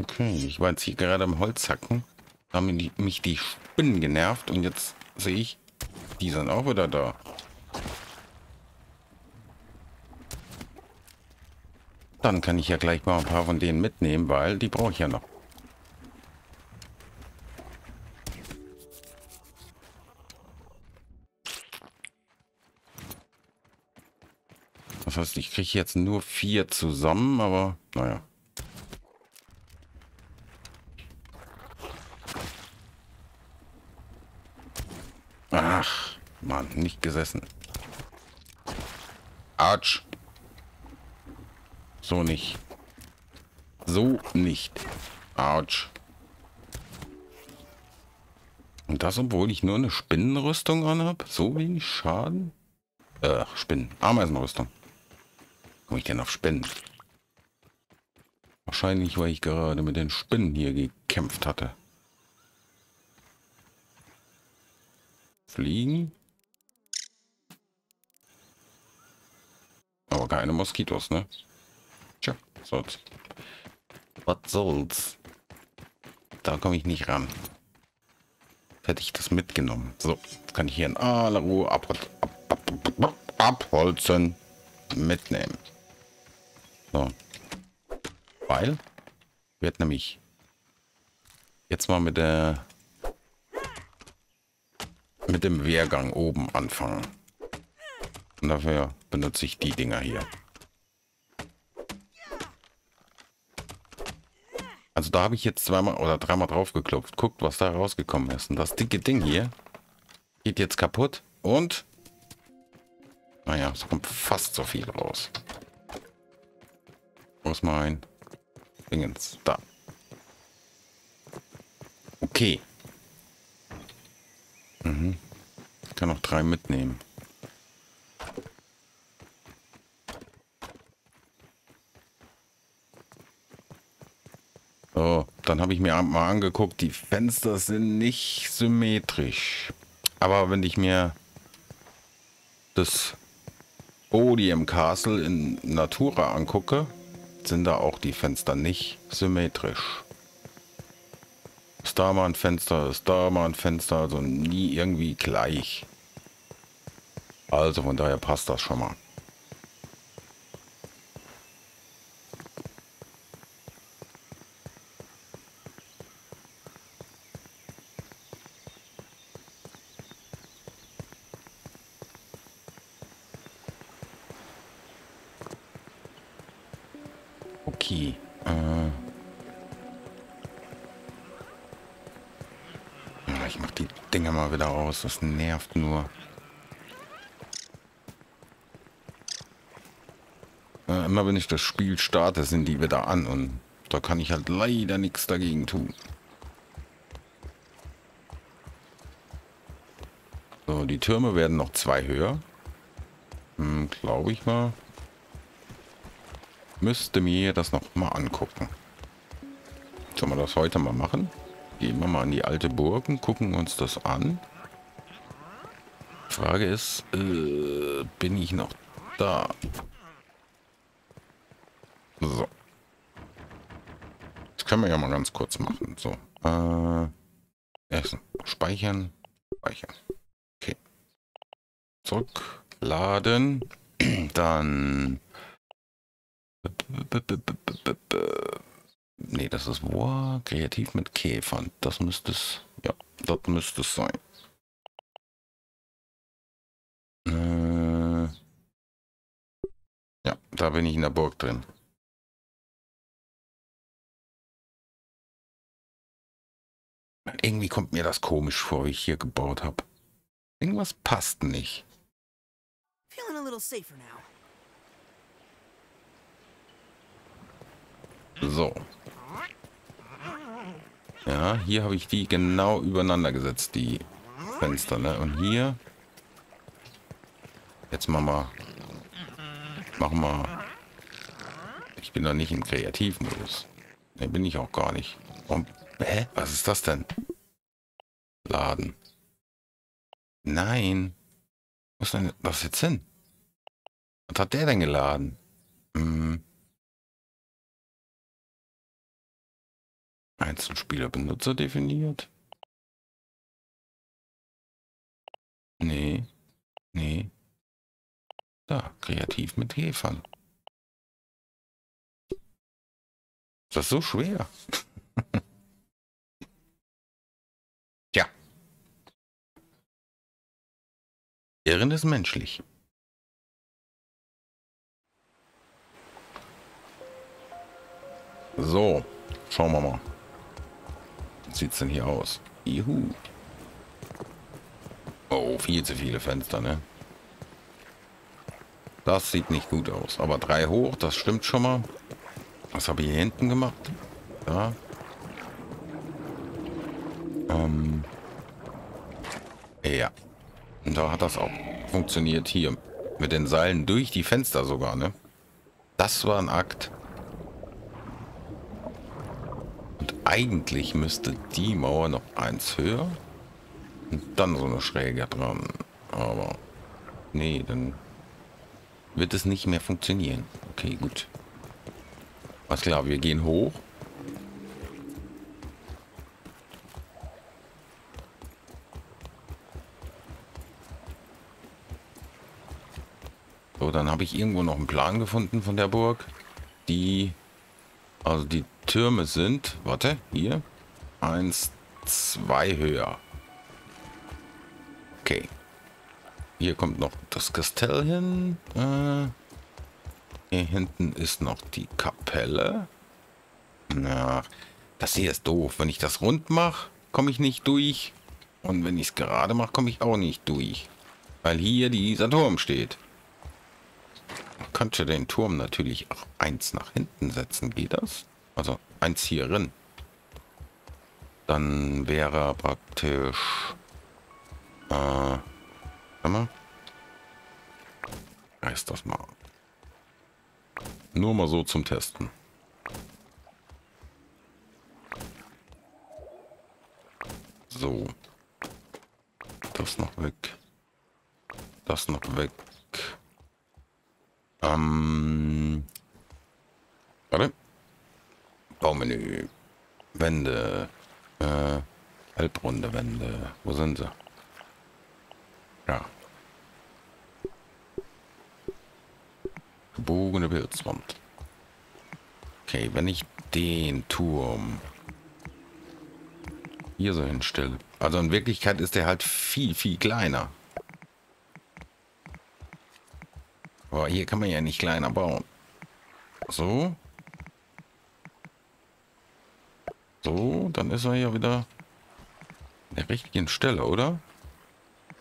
Okay, ich war jetzt hier gerade am Holzhacken. Da haben mich die Spinnen genervt und jetzt sehe ich, die sind auch wieder da. Dann kann ich ja gleich mal ein paar von denen mitnehmen, weil die brauche ich ja noch. Das heißt, ich kriege jetzt nur vier zusammen, aber naja. Mann, nicht gesessen. Arsch. So nicht. So nicht. Autsch. Und das, obwohl ich nur eine Spinnenrüstung an habe? So wenig Schaden? Äh, Spinnen. Ameisenrüstung. Komme ich denn auf Spinnen? Wahrscheinlich, weil ich gerade mit den Spinnen hier gekämpft hatte. Fliegen. Aber keine Moskitos, ne? Tja, soll's. Was soll's? Da komme ich nicht ran. Hätte ich das mitgenommen. So, kann ich hier in aller Ruhe ab, ab, ab, abholzen. Mitnehmen. So. Weil wird nämlich jetzt mal mit der mit dem Wehrgang oben anfangen. Und dafür benutze ich die Dinger hier. Also da habe ich jetzt zweimal oder dreimal drauf geklopft. Guckt, was da rausgekommen ist. Und das dicke Ding hier geht jetzt kaputt. Und naja, es kommt fast so viel raus. Wo ist mein Dingens? Da. Okay. Mhm. Ich kann noch drei mitnehmen. So, dann habe ich mir mal angeguckt, die Fenster sind nicht symmetrisch. Aber wenn ich mir das Odium Castle in Natura angucke, sind da auch die Fenster nicht symmetrisch. Ist da mal ein Fenster, ist da mal ein Fenster, also nie irgendwie gleich. Also von daher passt das schon mal. Okay. Äh ich mach die Dinger mal wieder aus. Das nervt nur. Äh, immer wenn ich das Spiel starte, sind die wieder an und da kann ich halt leider nichts dagegen tun. So, die Türme werden noch zwei höher. Hm, Glaube ich mal müsste mir das noch mal angucken. Sollen wir das heute mal machen? Gehen wir mal an die alte Burgen, gucken uns das an. Frage ist, äh, bin ich noch da? So. Das können wir ja mal ganz kurz machen. So. Äh, erst speichern. Speichern. Okay. Zurückladen. Dann Nee, das ist War kreativ mit Käfern. Das müsste es. Ja, das müsste es sein. Äh, ja, da bin ich in der Burg drin. Irgendwie kommt mir das komisch vor, wie ich hier gebaut habe. Irgendwas passt nicht. Feeling a little safer now. So. Ja, hier habe ich die genau übereinander gesetzt, die Fenster, ne? Und hier... Jetzt machen wir... Machen wir... Ich bin doch nicht im Kreativmodus. Ne, bin ich auch gar nicht. Warum? Hä? Was ist das denn? Laden. Nein. Was ist denn das jetzt hin? Was hat der denn geladen? Hm. Einzelspieler Benutzer definiert. Nee. Nee. Da, kreativ mit Käfern. Ist das so schwer? Tja. Irren ist menschlich. So, schauen wir mal. Sieht es denn hier aus? Juhu. Oh, viel zu viele Fenster, ne? Das sieht nicht gut aus. Aber drei hoch, das stimmt schon mal. Was habe ich hier hinten gemacht? Da. Ähm. Ja. Und da hat das auch funktioniert hier. Mit den Seilen durch die Fenster sogar, ne? Das war ein Akt. Und eigentlich müsste die Mauer noch eins höher. Und dann so eine Schräge dran. Aber nee, dann wird es nicht mehr funktionieren. Okay, gut. Alles klar, wir gehen hoch. So, dann habe ich irgendwo noch einen Plan gefunden von der Burg. Die, also die Türme sind, warte, hier, eins, zwei höher. Okay. Hier kommt noch das Kastell hin. Äh, hier hinten ist noch die Kapelle. Na, das hier ist doof. Wenn ich das rund mache, komme ich nicht durch. Und wenn ich es gerade mache, komme ich auch nicht durch. Weil hier dieser Turm steht. Man könnte den Turm natürlich auch eins nach hinten setzen. Geht das? Also drin. Dann wäre praktisch äh, warte mal. Reiß das mal. Nur mal so zum Testen. So. Das noch weg. Das noch weg. Ähm. Warte. Baumenü. Wände. Äh, halbrunde Wände. Wo sind sie? Ja. Gebogene Pilzwand. Okay, wenn ich den Turm hier so hinstelle. Also in Wirklichkeit ist der halt viel, viel kleiner. Aber hier kann man ja nicht kleiner bauen. So. So, dann ist er ja wieder an der richtigen Stelle, oder?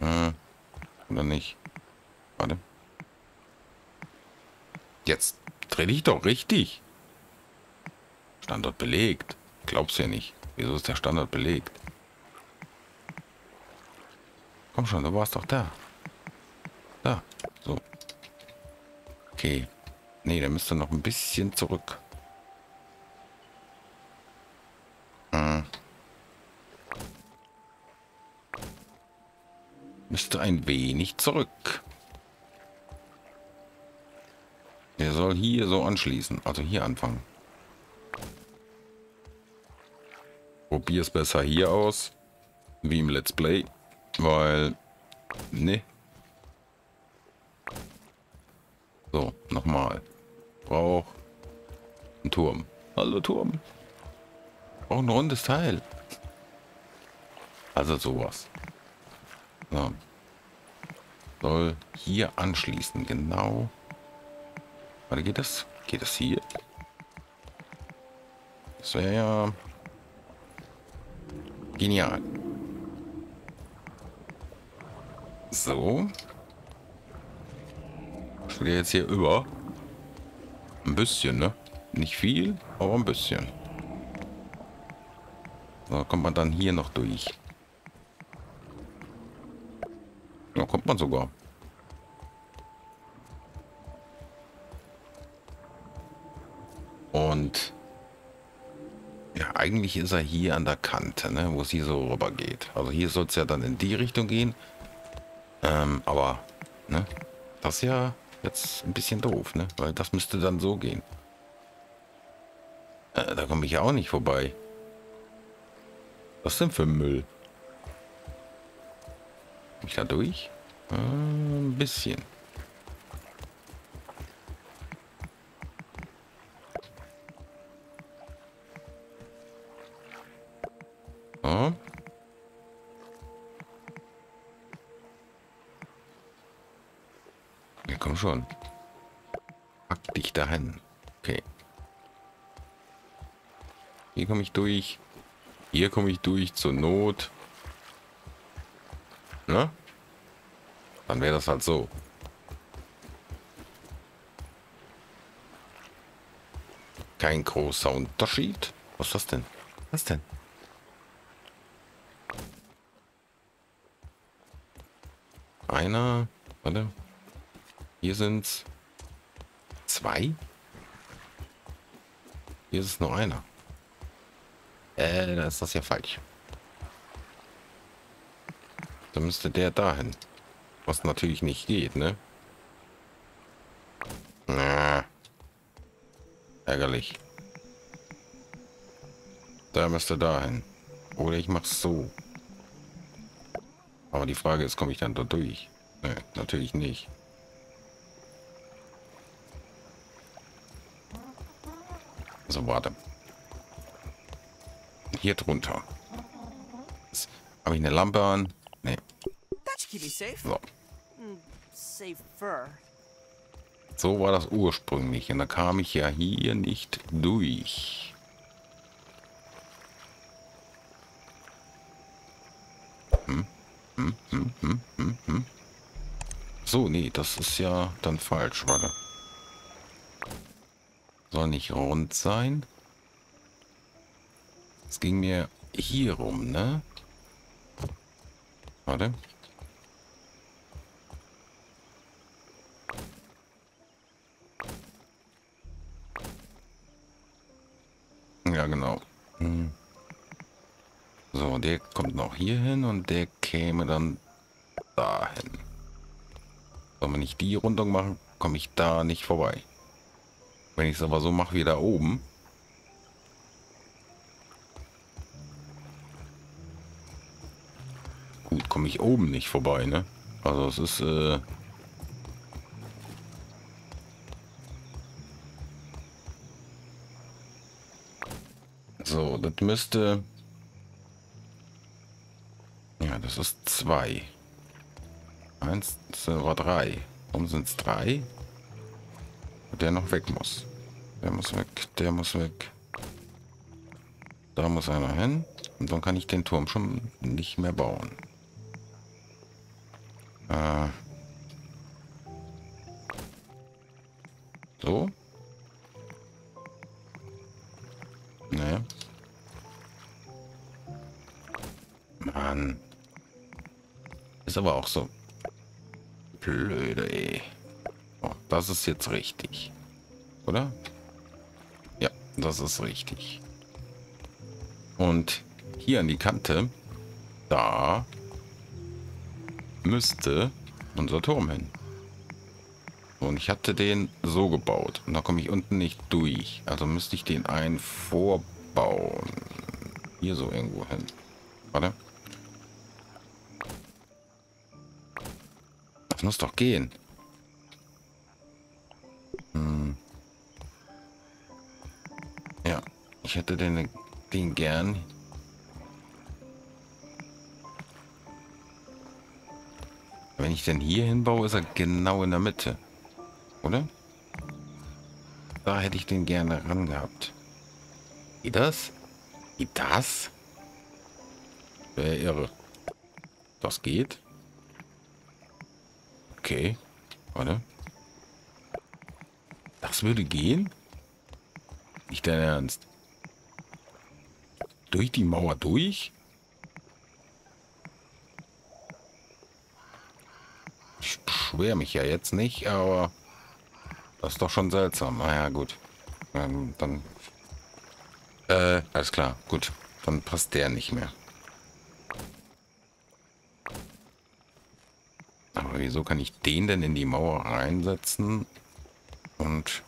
Äh. Oder nicht? Warte. Jetzt dreh dich doch richtig. Standort belegt. Glaubst ja nicht. Wieso ist der Standort belegt? Komm schon, du warst doch da. Da. So. Okay. Nee, der müsste noch ein bisschen zurück. Müsste ein wenig zurück. Er soll hier so anschließen, also hier anfangen. Probier es besser hier aus, wie im Let's Play, weil, ne. So, nochmal. Brauch einen Turm. Hallo Turm. Brauch ein rundes Teil. Also sowas. So soll hier anschließen. Genau. Warte, geht das? Geht das hier? Das wäre ja genial. So. Steht jetzt hier über. Ein bisschen, ne? Nicht viel, aber ein bisschen. So, kommt man dann hier noch durch. Ja, kommt man sogar. Und ja, eigentlich ist er hier an der Kante, ne, wo es hier so rüber geht. Also hier soll es ja dann in die Richtung gehen. Ähm, aber, ne, das ist ja jetzt ein bisschen doof, ne, weil das müsste dann so gehen. Äh, da komme ich ja auch nicht vorbei. Was denn für Müll? Komm ich da durch? Ein bisschen. Ja, komm schon. Pack dich dahin. Okay. Hier komme ich durch. Hier komme ich durch zur Not. Ne? Dann wäre das halt so. Kein großer Unterschied. Was ist das denn? Was denn? Einer. Warte. Hier sind's zwei. Hier ist es nur einer. Äh, da ist das ja falsch. Da müsste der dahin. Was natürlich nicht geht, ne? Na. Ärgerlich. Da müsste dahin. Oder ich mach's so. Aber die Frage ist, komme ich dann da durch? Ne, natürlich nicht. So, warte. Hier drunter. Habe ich eine Lampe an? So. So war das ursprünglich. Und da kam ich ja hier nicht durch. Hm? Hm, hm, hm, hm, hm. So, nee, das ist ja dann falsch, warte. Soll nicht rund sein. Es ging mir hier rum, ne? Warte. Ja, genau. Hm. So, der kommt noch hier hin und der käme dann dahin. So, wenn ich die Rundung mache, komme ich da nicht vorbei. Wenn ich es aber so mache wie da oben, Gut, komme ich oben nicht vorbei, ne? Also es ist... Äh müsste... Ja, das ist zwei. Eins, zwei, war drei. Warum sind es drei? Der noch weg muss. Der muss weg, der muss weg. Da muss einer hin. Und dann kann ich den Turm schon nicht mehr bauen. Äh Mann. Ist aber auch so blöde, ey. Oh, das ist jetzt richtig. Oder? Ja, das ist richtig. Und hier an die Kante, da müsste unser Turm hin. Und ich hatte den so gebaut. Und da komme ich unten nicht durch. Also müsste ich den einen vorbauen. Hier so irgendwo hin. Warte. Das muss doch gehen. Hm. Ja, ich hätte den, den gern Wenn ich denn hier hinbaue, ist er genau in der Mitte. Oder? Da hätte ich den gerne ran gehabt. Geht das? Geht das? Wäre irre. Das geht? Okay. Warte. Das würde gehen? Nicht dein Ernst. Durch die Mauer durch? beschwere mich ja jetzt nicht, aber das ist doch schon seltsam. Naja, gut. Ähm, dann. Äh, alles klar. Gut. Dann passt der nicht mehr. Aber wieso kann ich den denn in die Mauer reinsetzen und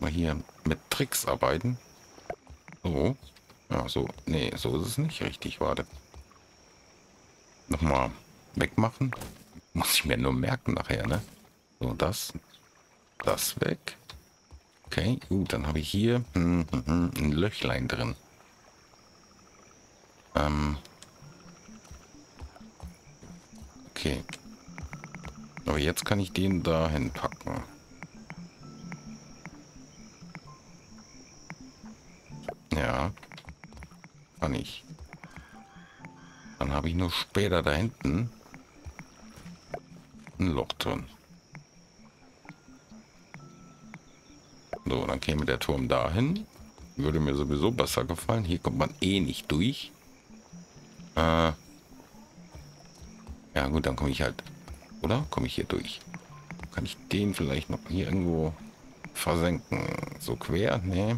mal hier mit Tricks arbeiten? So. Ja, so. Nee, so ist es nicht richtig. Warte. Nochmal wegmachen. Muss ich mir nur merken nachher, ne? So, das. Das weg. Okay, gut, dann habe ich hier hm, hm, hm, ein Löchlein drin. Ähm. Okay. Aber jetzt kann ich den dahin packen. Ja. Kann ich. Dann habe ich nur später da hinten ein Loch drin. So, dann käme der Turm dahin. Würde mir sowieso besser gefallen. Hier kommt man eh nicht durch. Äh ja gut, dann komme ich halt... Oder? Komme ich hier durch? Kann ich den vielleicht noch hier irgendwo versenken? So quer? Nee.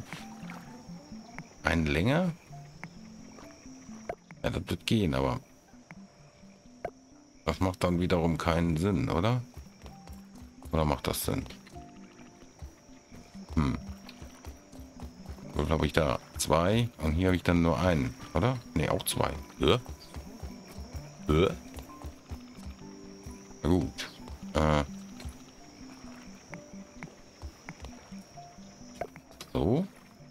Ein länger? Ja, das wird gehen, aber... Das macht dann wiederum keinen Sinn, oder? Oder macht das Sinn? Hm. Wo habe ich da? Zwei. Und hier habe ich dann nur einen, oder? Ne, auch zwei. Ja. Ja. Gut. Äh. So.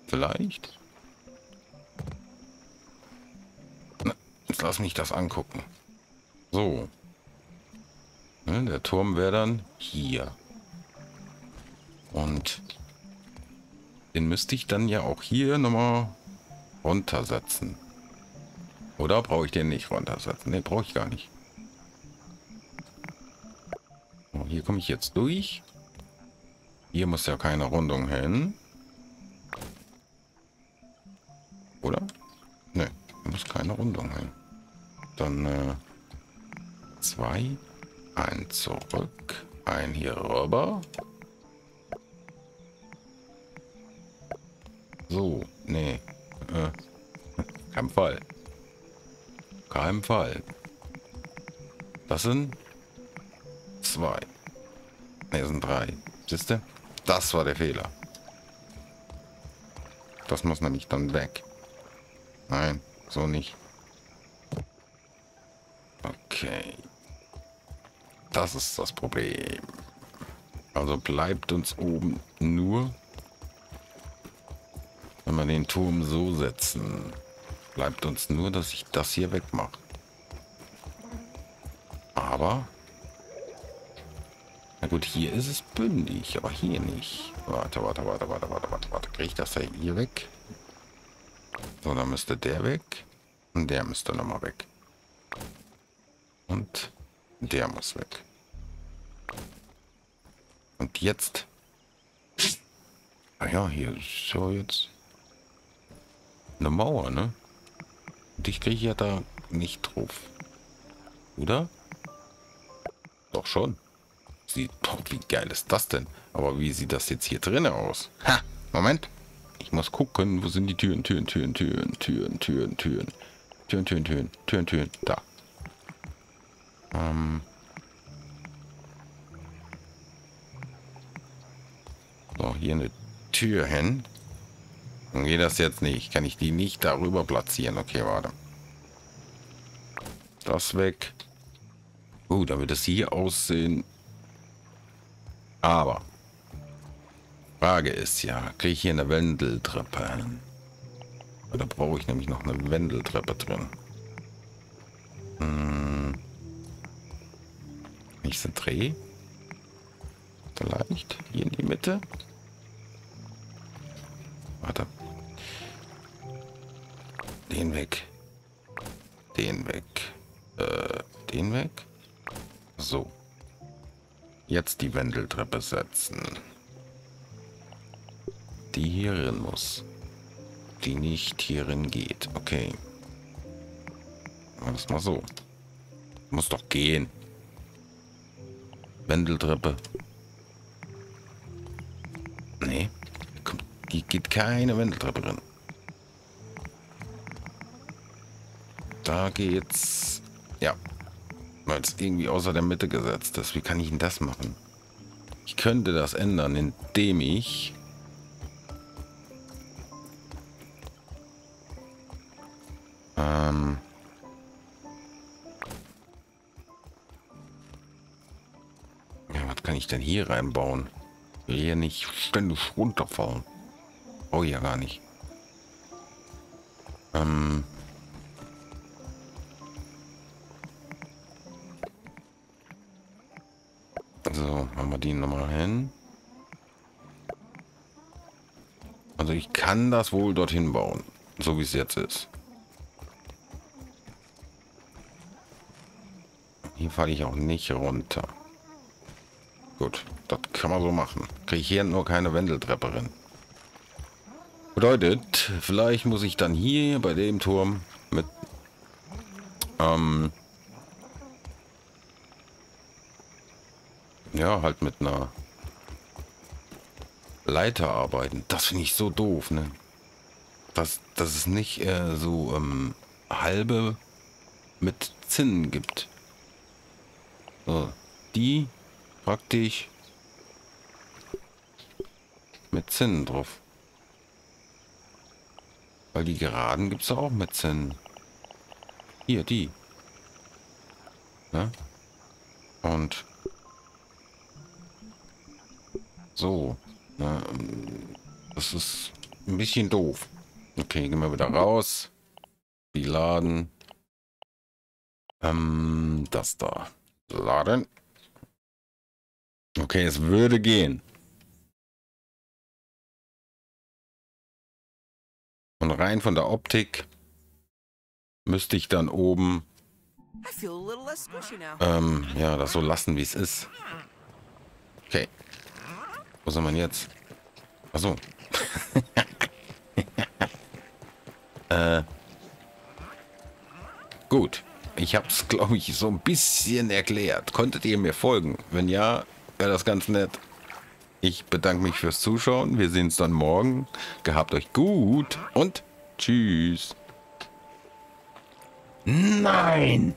Vielleicht. Na, jetzt lass mich das angucken. So. Ne, der Turm wäre dann hier. Und den müsste ich dann ja auch hier nochmal runtersetzen. Oder brauche ich den nicht runtersetzen? Ne, brauche ich gar nicht. Hier komme ich jetzt durch. Hier muss ja keine Rundung hin. Oder? Ne, muss keine Rundung hin. Dann äh, zwei. Ein zurück. Ein hier rüber. So, nee. Äh, kein Fall. Kein Fall. Das sind zwei. Ne, sind drei. Siehst du? Das war der Fehler. Das muss nämlich dann weg. Nein, so nicht. Okay. Das ist das Problem. Also bleibt uns oben nur wenn wir den Turm so setzen, bleibt uns nur, dass ich das hier wegmache. Aber... Na gut, hier ist es bündig, aber hier nicht. Warte, warte, warte, warte, warte, warte, warte. Kriege ich das ja hier weg? So, dann müsste der weg. Und der müsste nochmal weg. Und der muss weg. Und jetzt... Ah ja, hier ist so jetzt eine Mauer, ne? Und ich kriege ja da nicht drauf. Oder? Doch schon. Sieht, wie geil ist das denn? Aber wie sieht das jetzt hier drin aus? Ha, Moment. Ich muss gucken, wo sind die Türen, Türen, Türen, Türen, Türen, Türen, Türen. Türen, Türen, Türen, Türen, Türen. Da. Ähm. So, hier eine Tür hin. Dann geht das jetzt nicht. Kann ich die nicht darüber platzieren? Okay, warte. Das weg. Uh, da wird es hier aussehen. Aber. Frage ist ja, kriege ich hier eine Wendeltreppe? Da brauche ich nämlich noch eine Wendeltreppe drin. Hm. Nächste Dreh. Vielleicht hier in die Mitte. Warte. Den weg. Den weg. Äh, den weg. So. Jetzt die Wendeltreppe setzen. Die hierin muss. Die nicht hierin geht. Okay. Wir mal so. Muss doch gehen. Wendeltreppe. Nee. Die geht keine Wendeltreppe drin. Da geht's. Ja. Weil es irgendwie außer der Mitte gesetzt ist. Wie kann ich denn das machen? Ich könnte das ändern, indem ich... Ähm. Ja, was kann ich denn hier reinbauen? Hier nicht ständig runterfallen. Oh ja gar nicht. Ähm. Die nochmal hin. Also ich kann das wohl dorthin bauen, so wie es jetzt ist. Hier falle ich auch nicht runter. Gut, das kann man so machen. Kriege ich hier nur keine Wendeltreppe rein. Bedeutet, vielleicht muss ich dann hier bei dem Turm mit ähm, ja, halt mit einer Leiter arbeiten. Das finde ich so doof, ne? Dass, dass es nicht äh, so ähm, halbe mit Zinnen gibt. So, die praktisch mit Zinnen drauf. Weil die geraden gibt es auch mit Zinnen. Hier, die. Ne? Und so. Ne? Das ist ein bisschen doof. Okay, gehen wir wieder raus. Die laden. Ähm, das da. Laden. Okay, es würde gehen. Und rein von der Optik müsste ich dann oben ähm, ja, das so lassen, wie es ist. Wo sind wir jetzt? Achso. äh. Gut. Ich habe es, glaube ich, so ein bisschen erklärt. Konntet ihr mir folgen? Wenn ja, wäre das ganz nett. Ich bedanke mich fürs Zuschauen. Wir sehen uns dann morgen. Gehabt euch gut und tschüss. Nein!